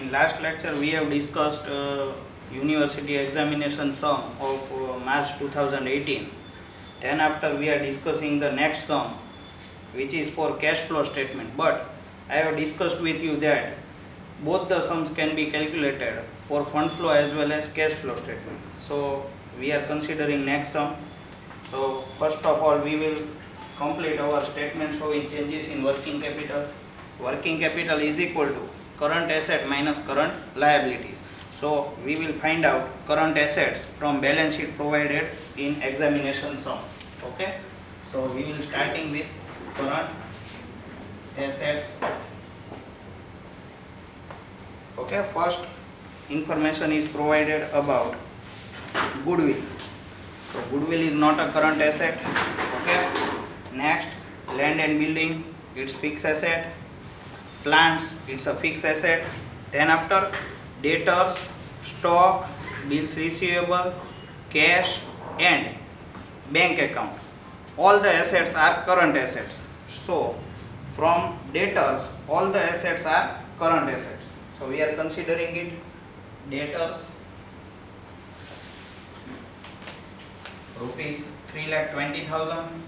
in last lecture we have discussed uh, university examination sum of uh, March 2018. Then after we are discussing the next sum which is for cash flow statement. But I have discussed with you that both the sums can be calculated for fund flow as well as cash flow statement. So we are considering next sum. So first of all we will complete our statement showing changes in working capital. Working capital is equal to current asset minus current liabilities. So we will find out current assets from balance sheet provided in examination sum. Okay. So we will starting with current assets. Okay. First information is provided about goodwill. So goodwill is not a current asset. Okay. Next land and building it's fixed asset plants it's a fixed asset. Then after debtors stock bills receivable cash and bank account. All the assets are current assets. So from debtors all the assets are current assets. So we are considering it debtors rupees 3 lakh 20000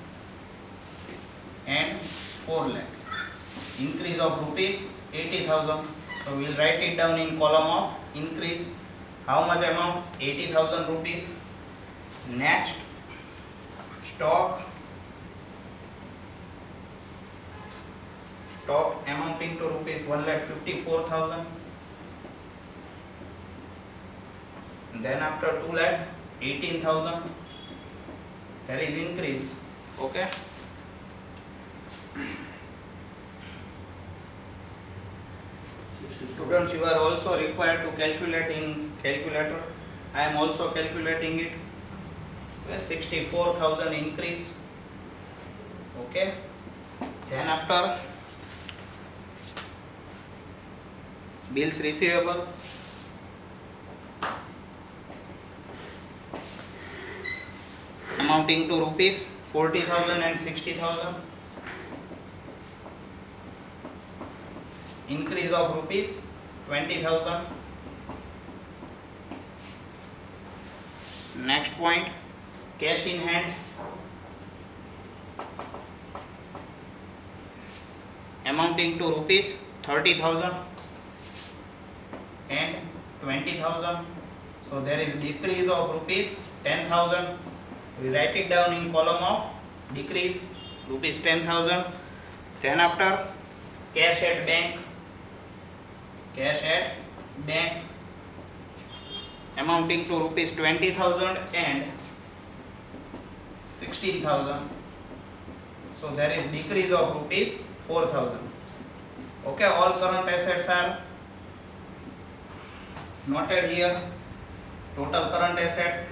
and 4 lakh increase of rupees 80000 so we will write it down in column of increase how much amount 80000 rupees next stock stock amounting to rupees 1 lakh 54000 then after 2 lakh 18000 there is increase okay students you are also required to calculate in calculator. I am also calculating it. 64000 increase. Okay. Then after bills receivable. Amounting to rupees 40000 and 60000 increase of rupees 20000 next point cash in hand. Amounting to rupees 30000 and 20000 so there is decrease of rupees 10000 we write it down in column of decrease rupees 10000 then after cash at bank cash at bank amounting to rupees 20000 and 16000 so there is decrease of rupees 4000 okay all current assets are noted here total current asset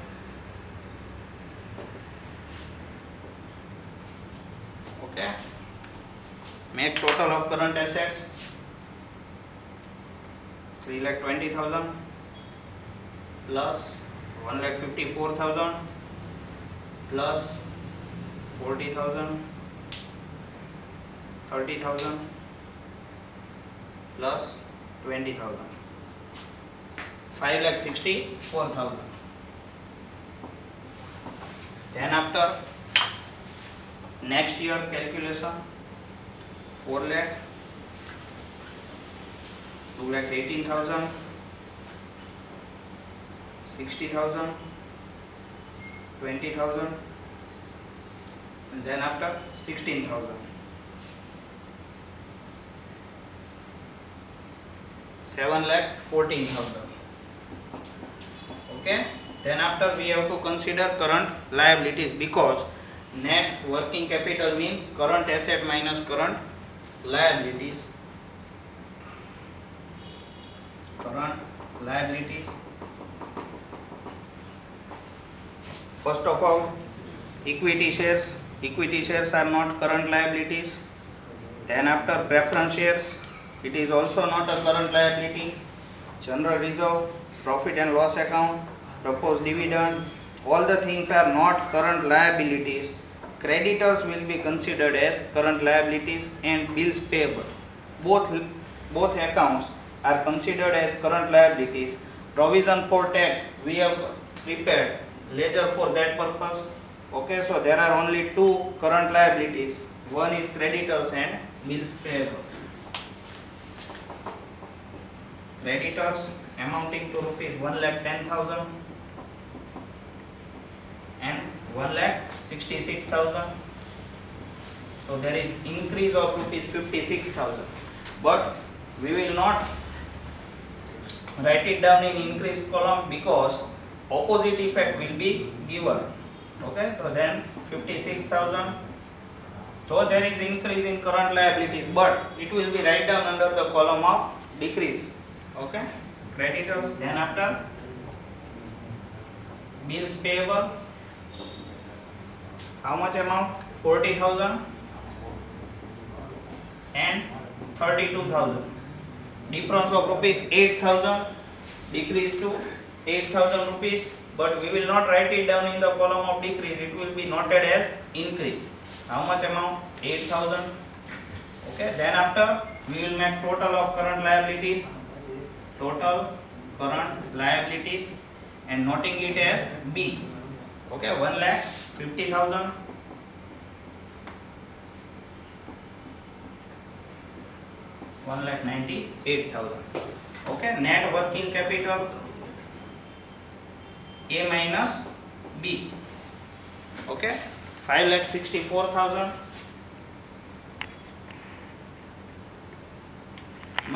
okay make total of current assets 3 lakh 20000 plus 1 lakh 54000 plus 40000 30000 plus 20000 5 lakh 64000 then after next year calculation 4 lakh 2 lakh 18000 60000 20000 and then after 16000 7 lakh 14000 okay then after we have to consider current liabilities because net working capital means current asset minus current liabilities current liabilities. First of all equity shares. Equity shares are not current liabilities. Then after preference shares it is also not a current liability. General reserve profit and loss account proposed dividend all the things are not current liabilities. Creditors will be considered as current liabilities and bills payable. Both both accounts are considered as current liabilities. Provision for tax, we have prepared ledger for that purpose. Okay, so there are only two current liabilities. One is creditors and bills payable. Creditors amounting to rupees one lakh ten thousand and one lakh sixty-six thousand. So there is increase of rupees fifty-six thousand. But we will not write it down in increase column because opposite effect will be given. Okay, so then fifty-six thousand. So there is increase in current liabilities, but it will be write down under the column of decrease. Okay, creditors, then after bills payable. How much amount? Forty thousand and thirty-two thousand difference of rupees 8000 decrease to 8000 rupees but we will not write it down in the column of decrease. It will be noted as increase. How much amount? 8000 okay then after we will make total of current liabilities. Total current liabilities and noting it as b. Okay 1 lakh 50000 one lakh ninety eight thousand. Okay net working capital a minus b. Okay five lakh sixty four thousand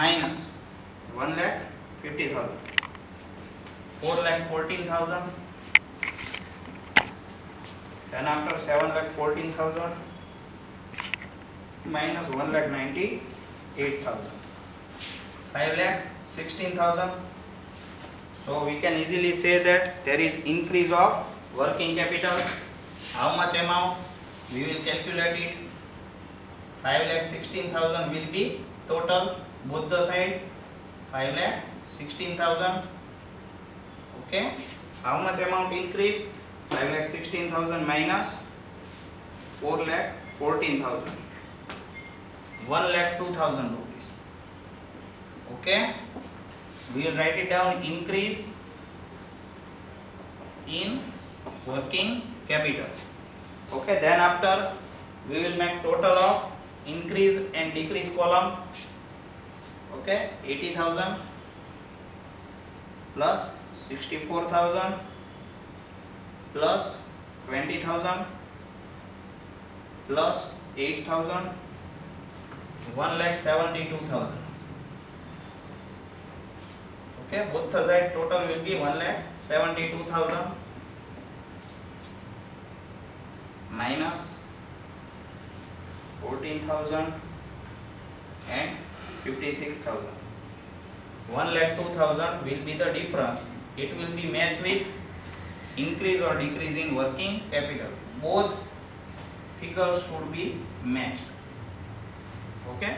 minus one lakh fifty thousand. Four lakh fourteen thousand. Then after seven lakh fourteen thousand minus one lakh ninety 8000 5 lakh 16000 so we can easily say that there is increase of working capital. How much amount? We will calculate it. 5 lakh 16000 will be total both the side. 5 lakh 16000 okay? How much amount increase? 5 lakh 16000 minus 4 lakh 14000 1 lakh 2000 rupees. Okay? We will write it down increase in working capital. Okay then after we will make total of increase and decrease column. Okay 80000 plus 64000 plus 20000 plus 8000 one lakh seventy two thousand okay both the side total will be 1 lakh 72000 minus 14000 and 56000 1 lakh 2000 will be the difference it will be matched with increase or decrease in working capital both figures should be matched Okay?